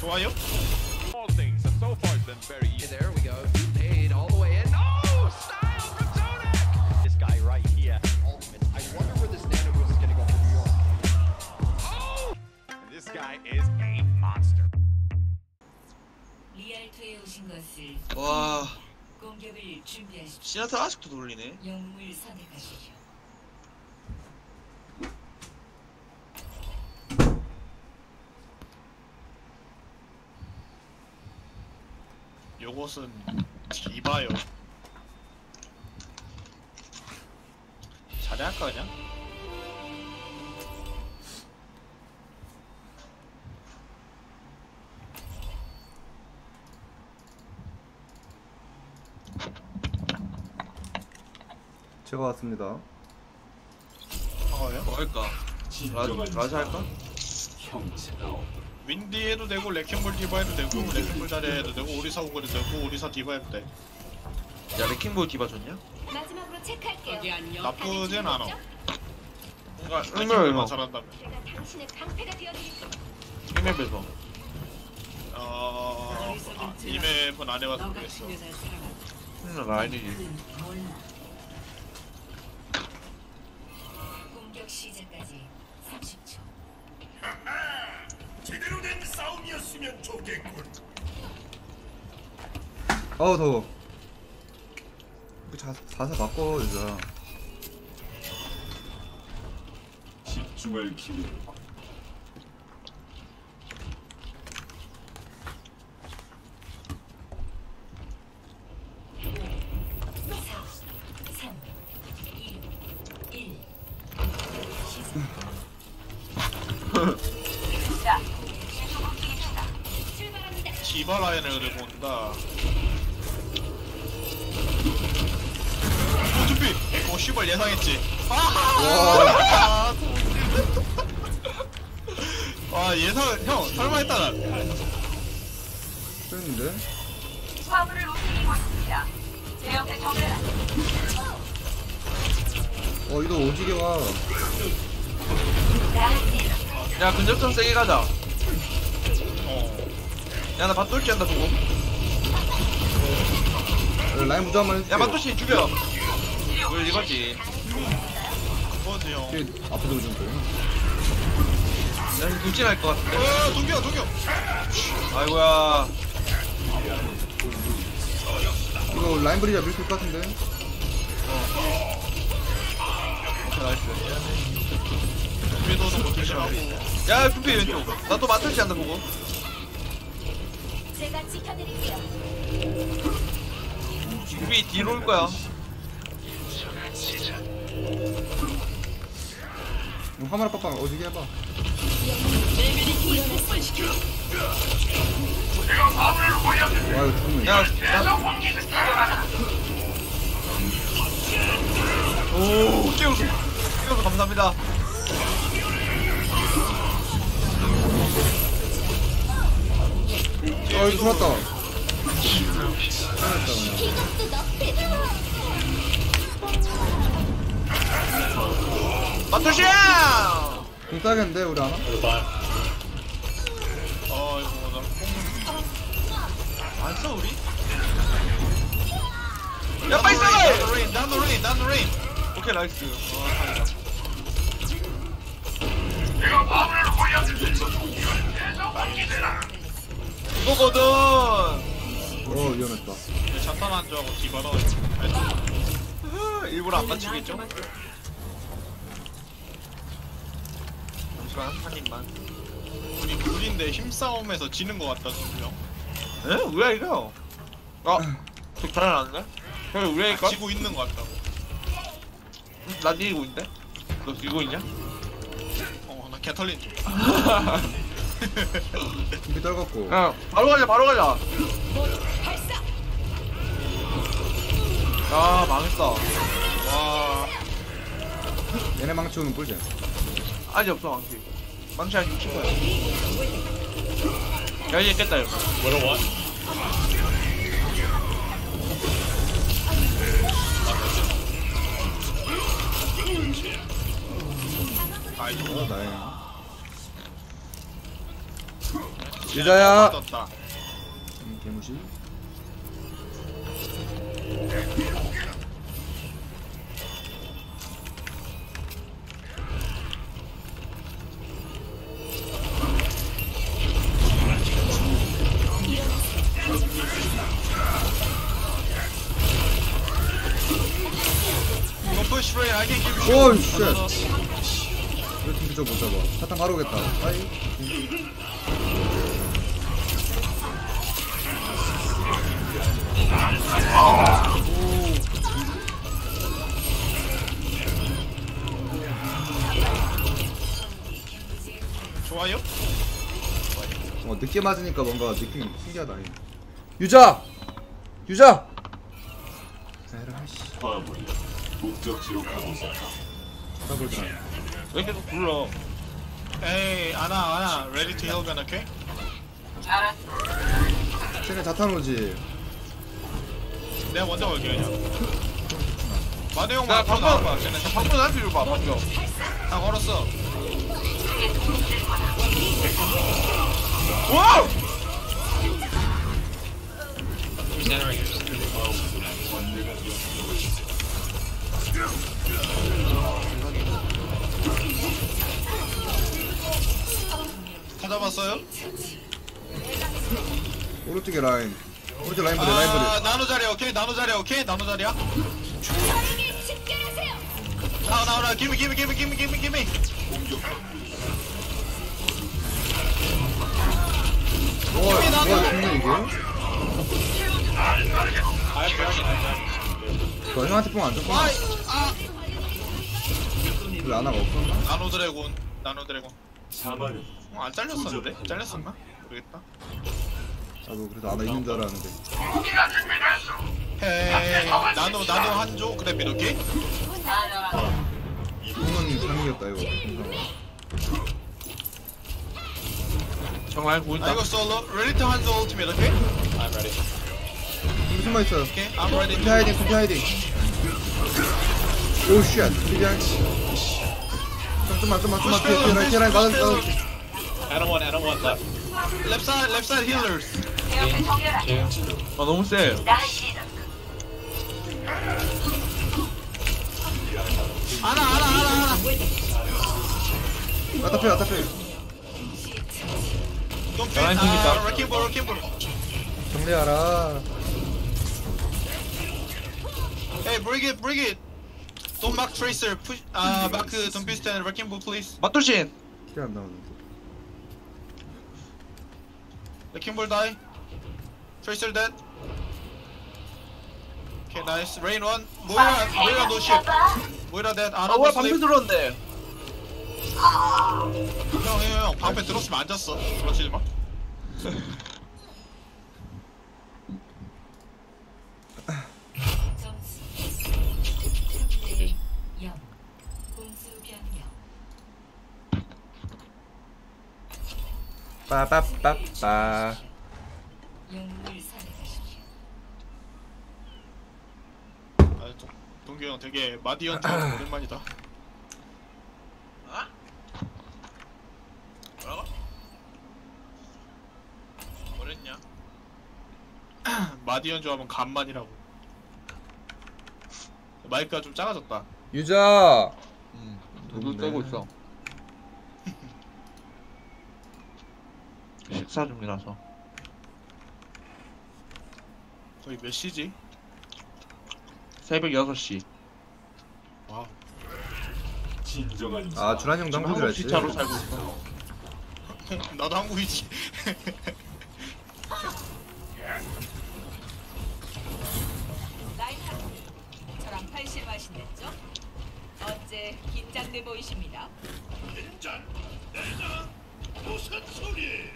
좋아요? All things have so far been very easy. 것을 와 공격을 준비하십시오. 시나타 아직도 영웅을 선택하십시오. 요것은 디바요. 잘해할까 그냥? 제가 왔습니다. 상어요? 뭐 할까? 라, 라자 할까? 윈디 해도 되고 레킹볼 디바 해도 되고 레킹볼 자리 해도 되고 오리사 오고 해도 되고 오리사 디바 해도 돼. 야 레킹볼 디바 좋냐? 마지막으로 체크할게요. 나쁘진 않아. 뭔가 레킹볼만 흥미를 잘한다면. 제가 당신의 방패가 되어드릴게요. 힘맵에서 어... 아, 이 맵은 안 해봐서 모르겠어. 음, 라인이지 시작까지 30초. 아우 더워. 그 자, 자세 바꿔 유자. 사, 삼, 이, 일. 출발합니다. 디바 라인을 들고 온다. 오 준비! 오 씨발 예상했지. 아! 와 예상 형 설마 했다 나. 했는데? 어 이거 오지게 와. 야 근접점 세게 가자 어. 야나 밭돌지 한다 저거 어, 라인 무조 한번 해줄게. 야 밭돌씨 죽여 뭘 이거지 그거지 형. 앞으로 좀 돼. 야 이거 돌진할 것 같은데 어 동기야 동기야. 아이고야 이거 라인 브리자 밀수 있을 것 같은데? 나이스 준비도는 못 조심하고. 야 준비 왼쪽 나 또 맞돌지 한다 보고 제가 지켜드릴게요. 준비 뒤로 올 거야 음, 화마라 빡빡 오지게 해봐. 와 이거 죽네. 야, 야. 오, 깨우소. 깨우소 감사합니다. 어 이거 죽었다. 살았다 그냥. 공 따겠는데 우리 하나? 어 이거 나. 안 써, 우리? 야, 빨리 써! 나노 레인 나노 레인. 오케이, nice. 와, 다행이다. 이거거든! 어 위험했다. 안 좋아하고 디바 넣어. 일부러 안 맞추겠죠? 잠시만, 한 입만. 우리 둘인데 힘싸움에서 지는 것 같다 지금 형. 에? 뭐야, 이거? 어? 저 잘안 하는데? 형, 우리니까? 지고 있는 것 같다고. 난 이기고 있는데? 너 이기고 있냐? 어 나 개털린 중. 준비 떨궜고. 야, 바로 가자, 바로 가자. 아, 망했다. 와. 얘네 망치 오면 꿀잼. 아니, 없어, 망치. 망치 한 60%야. 야 이제 깼다 이거 뭐라 원? 아이고 어, 나이. 유자야. 개무시. 오, shot. 쉣. 왜팀 그쪽 못 잡아? 사탕 바로 오겠다. 아이. 좋아요? 어, 늦게 맞으니까 뭔가 느낌이 신기하다. 이. 유자! 유자! 에라, 씨. 더블 드라이. 왜 계속 불러 에이 아나 아나 ready to heal gun okay? 쟤네 자탄 오지. 내가 먼저 걸게 그냥 마대 형나 방금 나와봐 쟤네 다 방금 한 필요 봐 방금 다 걸었어 와! 다 오른쪽에 라인. 오른쪽 라인 버려, 라인 아 버려. 나노 자리야 오케이 나노 자리야 오케이 나노 자리야 집결하세요. 나와 나와 나와 기미 기미 기미 기미 기미 기미 와, 와, 죽네, 이게. 너 형한테 뽕안 줬구나. 와이 아왜 아나가 없었나? 나노 드래곤 나노 드래곤 어, 안 잘렸었는데? 잘렸었나? 모르겠다 나도 그래도 아나 있는 줄 알았는데. 헤이 나노 나노 한조 그래 미도끼 홍원님 상이겼다, 이거. 정말 아 보인다 이거 솔로 ready to 한조 ultimate 오케이? I'm ready 좀 숨어 있어요. 오케이 I'm ready 컴피 하이딩, 컴피 하이딩. 오, 쉣. 비비앙. 좀, 좀만, 좀만, 좀만. 뒤에, 뒤에 라인, 뒤에 라인, 맞았어. I don't want I don't want left left side left side healers 아 너무 세 아나 아나 아나 아나 아타페, 아타페. 아 줍니까? 레킹볼 레킹볼 정리하라. Hey bring it bring it Don't mark tracer push 아 마크 be stand wrecking ball please 맛돌신 킬안 나오는데. wrecking ball die Okay nice rain one Moira Moira no shit Moira dead 아나 아 방패 sleep 들었는데 형형형 방패 들었으면 앉았어 그러지 마 점수 3대 0. 공수 변경. 빠빠빠빠. 영웅을 선택하십시오. 아, 동- 동규 형 되게 마디언 좀 오랜만이다 어? 뭐라고? 뭐랬냐? 마디언 좋아하면 간만이라고 마이크가 좀 작아졌다 유자. 누구 네. 떼고 있어 식사 중이라서 거의 몇 시지? 새벽 6시 와우 아, 주란 형도 한국 한국 줄 시차로? 살고 있어 나도 한국이지 저랑 팔심하신댔죠? 어째 긴장돼 보이십니다. 적의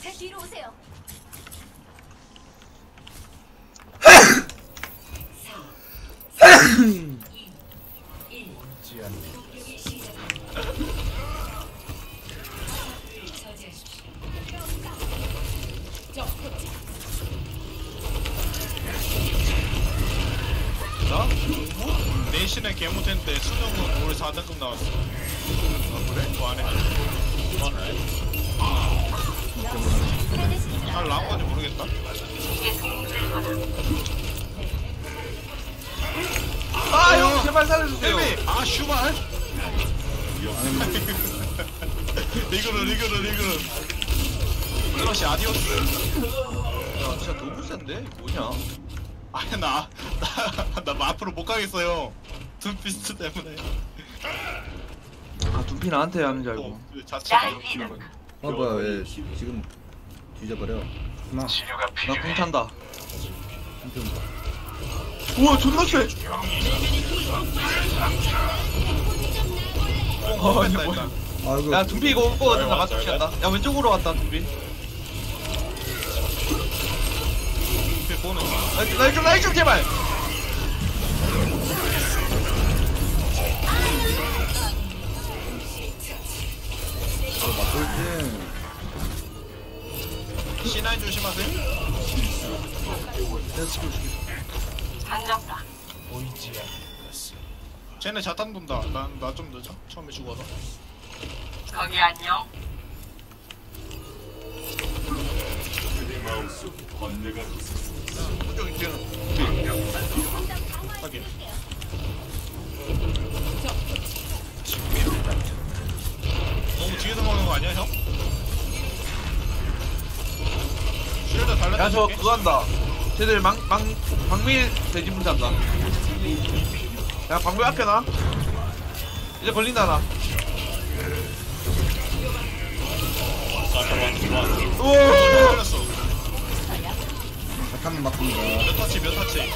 제 뒤로 오세요. 리그로 리그로 리그로 그것이 아디오스? 야, 진짜 너무 센데? 뭐냐? 아니 나, 나, 나 앞으로 못 가겠어요. 둠피스트 때문에. 아, 둔피 나한테 하는 줄 알고. 자체가 어 뭐야 왜 지금 뒤져버려? 하나 나궁 탄다. 우와, 존나 세! 어, 뭐야. 아 이거 야, 둔피 이거 올 거거든. 나 맞춰치한다. 야, 왼쪽으로 보는 거 나, 나 좀, 나 좀, 제발! 맞돌지 C9 조심하세요 내가 지금 죽여. 쟤네 자탄 돈다. 난 나 좀 늦어? 처음에 죽어서? 무적 있지는 확인. 너무 뒤에서 먹는 거 아니야 형? 쉴드 달라 야, 저 그거 한다. 쟤들 망, 망, 방밀 돼지문제 한다. 야, 방밀 앞에 나. 이제 걸린다, 나. 우와! 걸렸어 바꾼다 몇 타치 몇 타치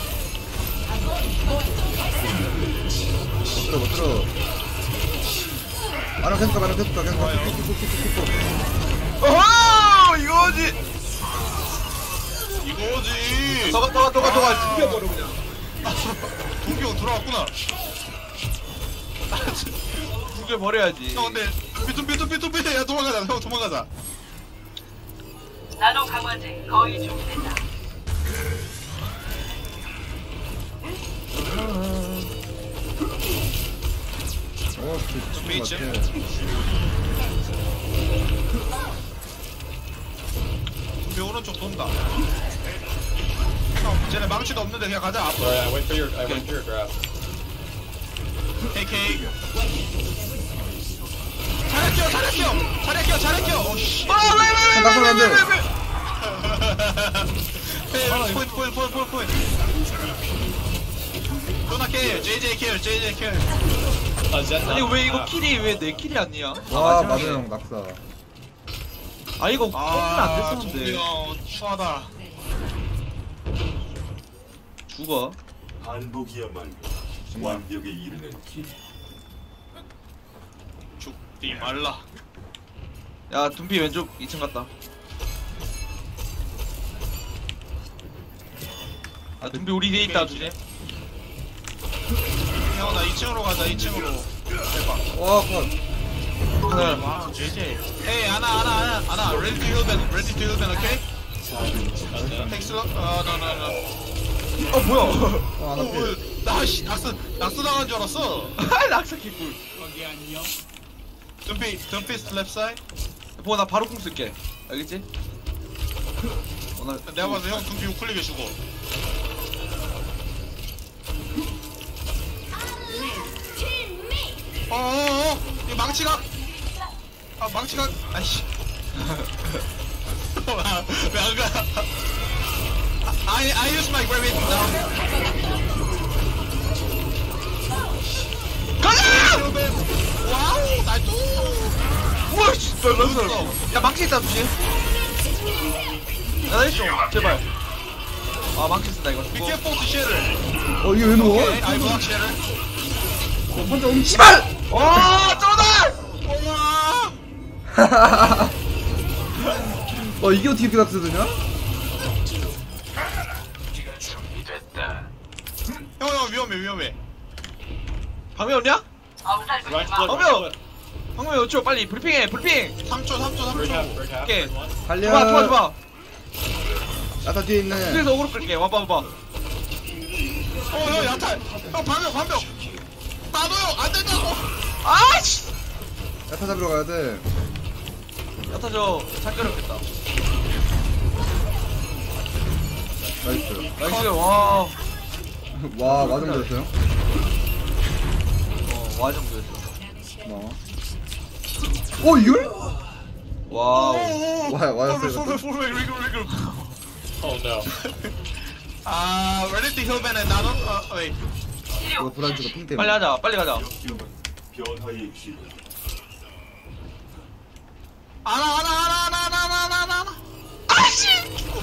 못 들어 못 들어 마라 캔까 캔까 좋아요. 킥킥킥킥킥킥 어허! 이거지! 이거지 도가, 도가, 도가, 도가. 죽여버려, 그냥. 동경 들어왔구나 죽여버려야지. 형 근데 삐뚤 삐뚤 삐뚤 삐뚤 야 도망가자 형 도망가자 나노 강화제 거의 준비됐다. 어 베이츠? 미친 것 동비 오른쪽 돈다 형 쟤네 망치도 없는데 그냥 가자 앞으로 Sorry, I went for your, I went for your grab. KK 차례 끼워 차례 끼워 차례 끼워 차례 끼워 오씨 아, 왜, 왜, 왜, 생각 소리 안 돼. 포인트 포인트 포인트 포인트 포인트 누나 킬 JJ 킬 JJ 킬 Uh, Zen 아니, 왜 이거 킬이 왜 내 킬이 아니야? 와 마지막에. 마녀형 낙사 아, 이거 아 안 됐었는데. 형 추하다 죽어. 반복이야말로 완벽에 이르는 길. 죽지 말라 야, 둔피 왼쪽 2층 갔다. 아, 둔피 우리 뒤에 있다, 조심. 형나 2층으로 가자 2층으로 대박 와 컷 하나. 와 JJ 에이 하나 하나 하나 하나 ready to heal them ready to heal them okay uh no no no 어, 뭐야? 아, 나 필. 나씨 낙스 낙스 당한 줄 알았어 아, 낙사 개꿀. 덤피 덤피 left side 보고 나 바로 궁 쓸게. 알겠지? 어, 나, 내가 봐서 형 덤피 우클릭에 주고 어어어 이 망치가 아 망치가 아이씨 왜안 가? I I use my gravity now. 가자! Wow nice. 우와, 씨, 나 런서. 야, 망치 있다, 조심. 야, nice, 제발. 아, 망치 쓴다, 이거. Be 죽어. careful to shatter. 어 이게 왜 누워? Okay, I block shatter. 혼자 옴 씨발! 와, 쩐다! 와. 어 이게 어떻게 쓰느냐? 위험해, 위험해. 방미 없냐? 방미 방미 어쩌 빨리 브리핑해 브리핑 3초, 3초, 3초. 오케이 달려. 좋아 좋아 좋아 야타 뒤에 있네. 그래서 오그로 끌게 와봐 와봐 어, 형, 야타. 형, 반벽, 반벽. 나도요, 안 된다고. 아이씨 야타 잡으러 가야 돼. 야타 저 찾기 어렵겠다 나이스. 나이스 와 와 와정도였어요? 어, 와 정도였어 뭐. 어 이걸? 와우 와 와였어요. 리글, 리글. Oh no. 아, ready to heal Ben and 나도? 어, wait. 이거 브란치가 핑 때문에. 빨리 하자 빨리 가자 변화의 아나, 아나, 아나, 아나, 아나, 아나, 아나. 아씨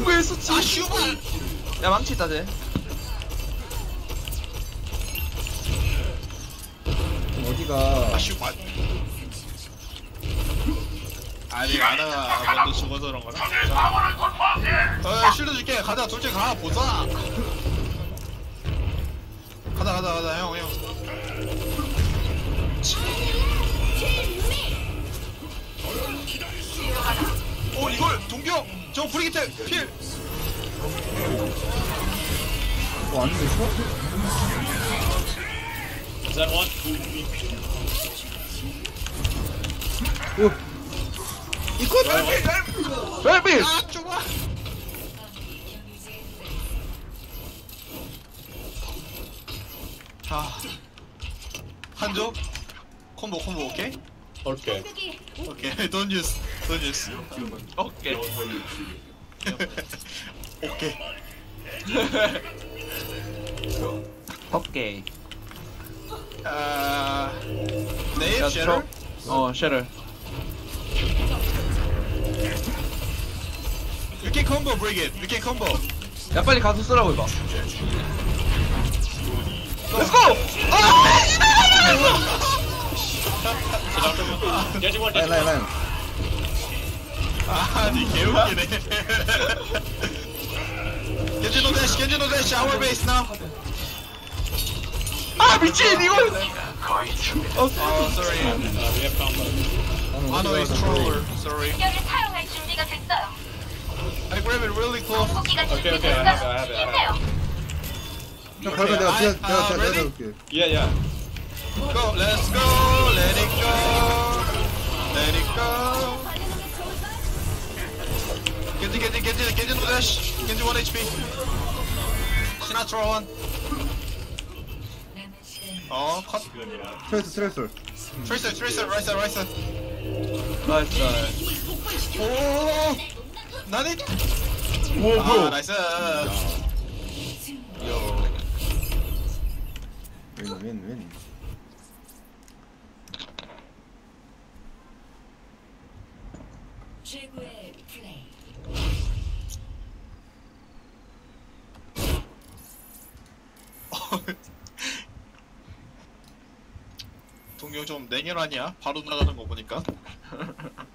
왜 썼지 아, 슈발. 야 망치 있다 쟤 어디가? 아, 슈발. 아니, 아나가 죽어서 그런 거라. 어, 실드 줄게. 가자, 둘째 가, 보자. 가자, 가자, 가자, 형, 형. 오, 이걸 동경, 저 브리기트 필. 어 아닌데 이거? 오. 이거 벨빌 아, 좋아. 자, 한조 콤보 콤보 오케이? 오케이. 오케이. Don't use, don't use. 오케이. 오케이. 오케이 아, 야, 쉐럴. 어 쉐를 You can combo, bring it. You can combo. 야 빨리 가서 쓰라고 해봐 Let's go! 아! 라인 라인 라인. 아, 니 개웃기네. 겐지 no dash, 겐지 no dash, our base now. 아 미친 이걸 Oh, sorry. Mano is troller. Sorry. 여기 사용할 준비가 됐어요. I grab it really close. 무기가 준비됐어. 힘내요. 자 갈면 내가 I- 뒤에 uh, 내가 내가 ready? 내가 올게. Go, let's go, let it go, let it go. Genji, Genji, Genji, Genji no dash, Genji 1 HP. Sinatra 1. Oh, cut. 트레이스 트레이스. Tracer, Tracer, right side, right side. 나이스 나이스 Oh, 나니? 오 아, 나이스. 윈윈 윈. 최고의 플레이. 동료 좀 냉혈하냐? 바로 나가는 거 보니까.